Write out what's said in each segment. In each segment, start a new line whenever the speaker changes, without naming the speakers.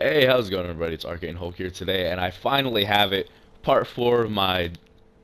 Hey, how's it going everybody? It's Arcane Hulk here today, and I finally have it, part 4 of my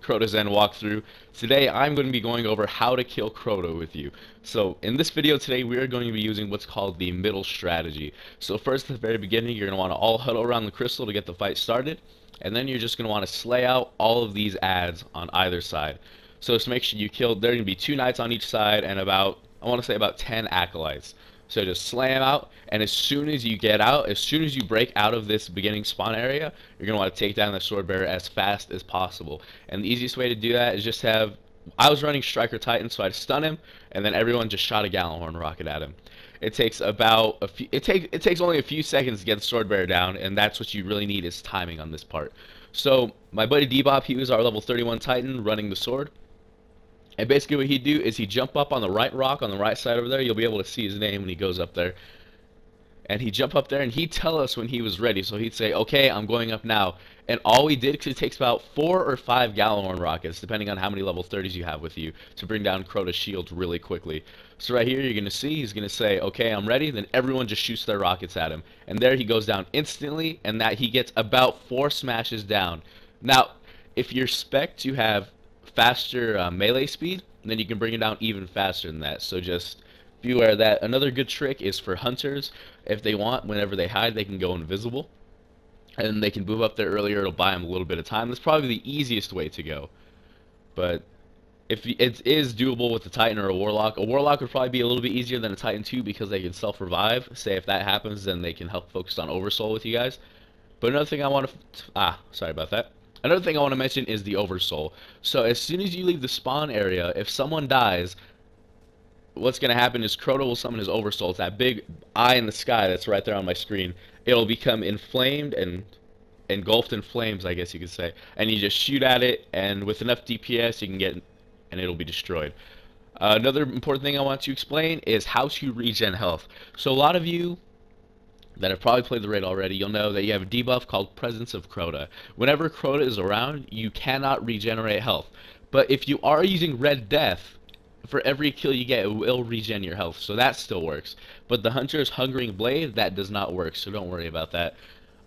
Crota's End walkthrough. Today I'm going to be going over how to kill Crota with you. So in this video today we are going to be using what's called the middle strategy. So first at the very beginning you're going to want to all huddle around the crystal to get the fight started, and then you're just going to want to slay out all of these ads on either side. So just make sure you kill, there are going to be two knights on each side and about, I want to say about 10 acolytes. So just slam out, and as soon as you get out, as soon as you break out of this beginning spawn area, you're going to want to take down the sword bearer as fast as possible. And the easiest way to do that is just have, I was running Striker Titan, so I'd stun him, and then everyone just shot a Gjallarhorn rocket at him. It takes about a few, it takes it takes only a few seconds to get the sword bearer down, and that's what you really need is timing on this part. So my buddy Debop, he was our level 31 Titan running the sword. And basically what he'd do is he'd jump up on the right rock on the right side over there. You'll be able to see his name when he goes up there. And he'd jump up there and he'd tell us when he was ready. So he'd say, okay, I'm going up now. And all we did, because it takes about four or five Gjallarhorn rockets, depending on how many level 30s you have with you, to bring down Crota's shield really quickly. So right here, you're going to see, he's going to say, okay, I'm ready. Then everyone just shoots their rockets at him. And there he goes down instantly, and that he gets about four smashes down. Now, if you're spec to have faster uh, melee speed, and then you can bring it down even faster than that. So just beware of that. Another good trick is for hunters. If they want, whenever they hide, they can go invisible. And they can move up there earlier. It'll buy them a little bit of time. That's probably the easiest way to go. But if it is doable with a Titan or a Warlock, a Warlock would probably be a little bit easier than a Titan too because they can self-revive. Say if that happens, then they can help focus on Oversoul with you guys. But another thing I want to... Ah, sorry about that. Another thing I want to mention is the Oversoul. So as soon as you leave the spawn area, if someone dies, what's going to happen is Crota will summon his Oversoul. It's that big eye in the sky that's right there on my screen. It'll become inflamed and engulfed in flames, I guess you could say. And you just shoot at it, and with enough DPS, you can get, and it'll be destroyed. Uh, another important thing I want to explain is how to regen health. So a lot of you that have probably played the raid already, you'll know that you have a debuff called Presence of Crota. Whenever Crota is around, you cannot regenerate health. But if you are using Red Death, for every kill you get, it will regen your health, so that still works. But the Hunter's Hungering Blade, that does not work, so don't worry about that.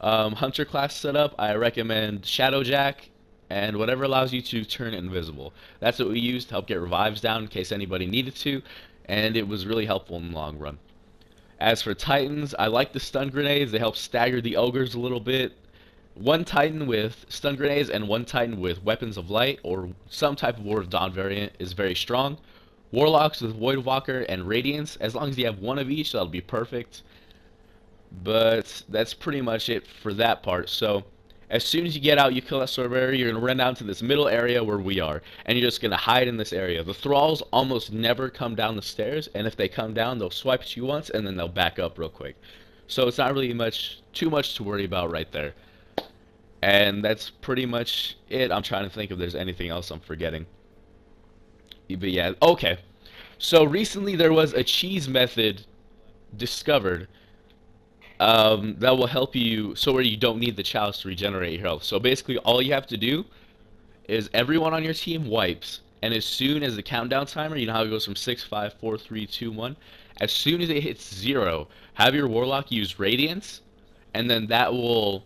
Um, Hunter class setup, I recommend Shadowjack and whatever allows you to turn invisible. That's what we used to help get revives down in case anybody needed to, and it was really helpful in the long run. As for Titans, I like the stun grenades. They help stagger the ogres a little bit. One Titan with stun grenades and one Titan with weapons of light or some type of Ward of Dawn variant is very strong. Warlocks with Voidwalker and Radiance, as long as you have one of each, that'll be perfect. But that's pretty much it for that part. So as soon as you get out, you kill that sword bearer, you're going to run down to this middle area where we are, and you're just going to hide in this area. The thralls almost never come down the stairs, and if they come down, they'll swipe at you once, and then they'll back up real quick. So it's not really much, too much to worry about right there. And that's pretty much it. I'm trying to think if there's anything else I'm forgetting. But yeah, okay. So recently there was a cheese method discovered um, that will help you so where you don't need the chalice to regenerate your health. So basically all you have to do is everyone on your team wipes and as soon as the countdown timer, you know how it goes from 6, 5, 4, 3, 2, 1, as soon as it hits 0, have your Warlock use Radiance and then that will,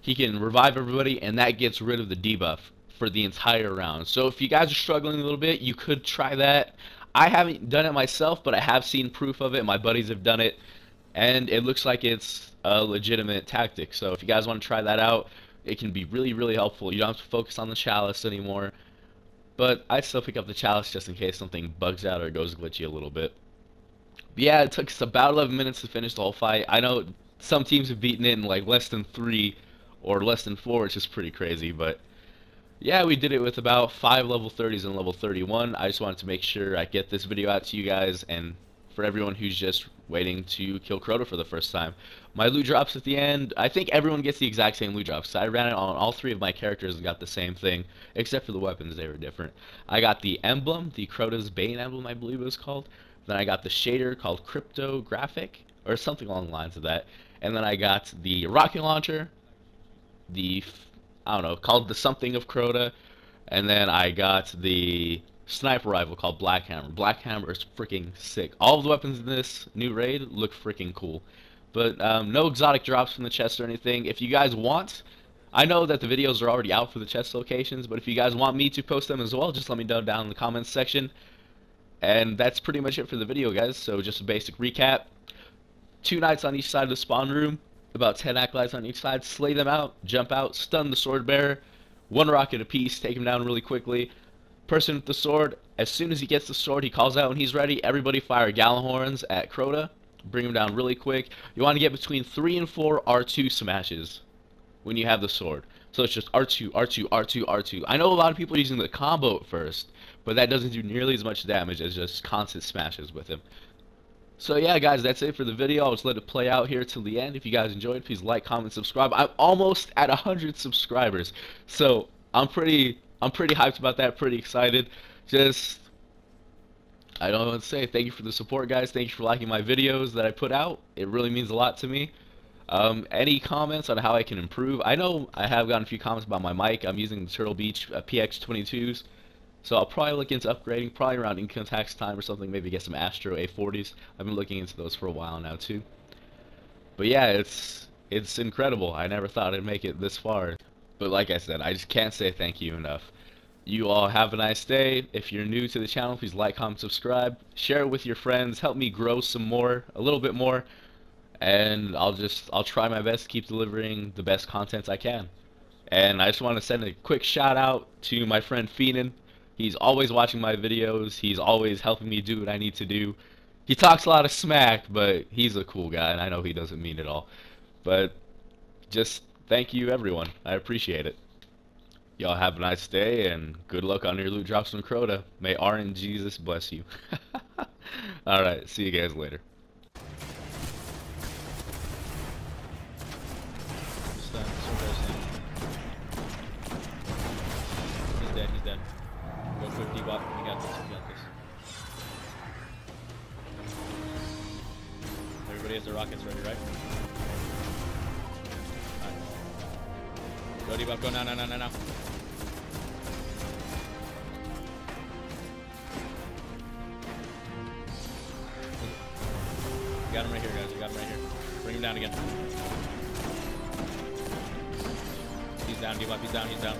he can revive everybody and that gets rid of the debuff for the entire round. So if you guys are struggling a little bit, you could try that. I haven't done it myself, but I have seen proof of it. My buddies have done it and it looks like it's a legitimate tactic. So if you guys want to try that out, it can be really, really helpful. You don't have to focus on the chalice anymore, but I'd still pick up the chalice just in case something bugs out or goes glitchy a little bit. But yeah, it took us about 11 minutes to finish the whole fight. I know some teams have beaten it in like less than three or less than four, which is pretty crazy, but yeah, we did it with about five level 30s and level 31. I just wanted to make sure I get this video out to you guys and for everyone who's just waiting to kill Crota for the first time. My loot drops at the end, I think everyone gets the exact same loot drops. I ran it on all three of my characters and got the same thing, except for the weapons, they were different. I got the emblem, the Crota's Bane emblem, I believe it was called. Then I got the shader called Cryptographic, or something along the lines of that. And then I got the rocket launcher, the, I don't know, called the something of Crota. And then I got the sniper rifle called Black Hammer. Black Hammer is freaking sick. All the weapons in this new raid look freaking cool. But um, no exotic drops from the chest or anything. If you guys want, I know that the videos are already out for the chest locations, but if you guys want me to post them as well, just let me know down in the comments section. And that's pretty much it for the video, guys. So just a basic recap. Two knights on each side of the spawn room. About 10 acolytes on each side. Slay them out, jump out, stun the sword bearer. One rocket apiece, take him down really quickly. Person with the sword, as soon as he gets the sword, he calls out when he's ready. Everybody fire Gjallarhorns at Crota. Bring him down really quick. You want to get between 3 and 4 R2 smashes when you have the sword. So it's just R2, R2, R2, R2. I know a lot of people are using the combo at first, but that doesn't do nearly as much damage as just constant smashes with him. So yeah, guys, that's it for the video. I'll just let it play out here till the end. If you guys enjoyed, please like, comment, subscribe. I'm almost at 100 subscribers, so I'm pretty, I'm pretty hyped about that. Pretty excited. Just, I don't know what to say. Thank you for the support, guys. Thank you for liking my videos that I put out. It really means a lot to me. Um, any comments on how I can improve? I know I have gotten a few comments about my mic. I'm using the Turtle Beach uh, PX22s. So I'll probably look into upgrading, probably around income tax time or something, maybe get some Astro A40s. I've been looking into those for a while now too. But yeah, it's it's incredible. I never thought I'd make it this far. But like I said, I just can't say thank you enough. You all have a nice day. If you're new to the channel, please like, comment, subscribe. Share it with your friends. Help me grow some more, a little bit more. And I'll just, I'll try my best to keep delivering the best content I can. And I just want to send a quick shout out to my friend Feenan. He's always watching my videos. He's always helping me do what I need to do. He talks a lot of smack, but he's a cool guy, and I know he doesn't mean it all. But just thank you, everyone. I appreciate it. Y'all have a nice day, and good luck on your loot drops from Crota. May RNGesus bless you. Alright, see you guys later.
Everybody has their rockets ready, right? Go debuff, go now, now, now, now, now. got him right here, guys. We got him right here. Bring him down again. He's down, debuff. He's down, he's down.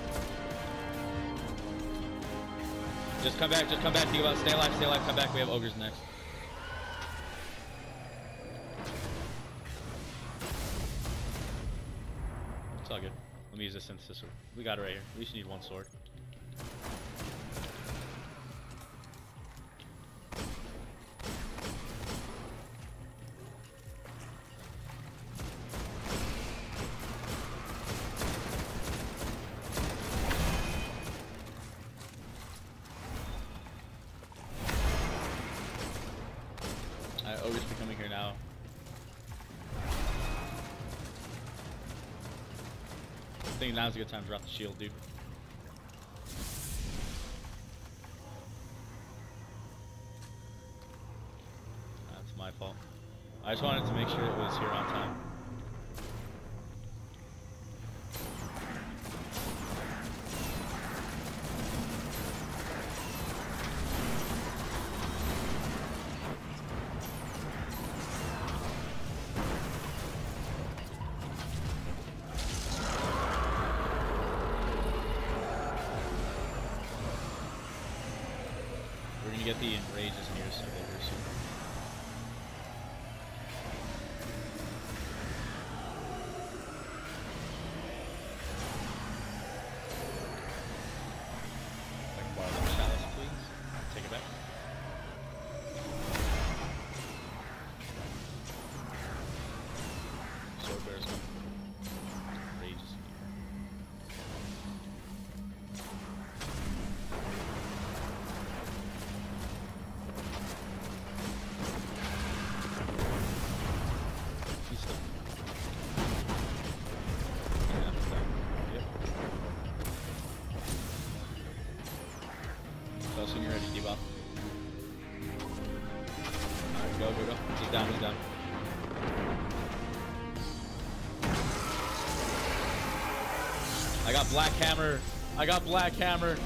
Just come back, just come back, about stay alive, stay alive, come back, we have ogres next. It's all good. Let me use the synthesis. We got it right here. We just need one sword. I think now's a good time to drop the shield, dude. That's my fault. I just wanted to make sure it was here on time. Get the enrages near some down, he's down. I got Black Hammer. I got Black Hammer.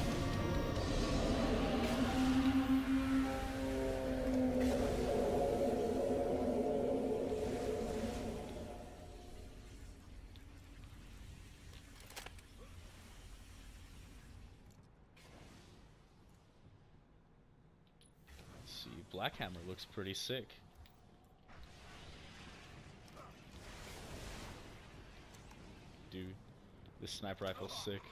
Blackhammer looks pretty sick. This sniper rifle's sick.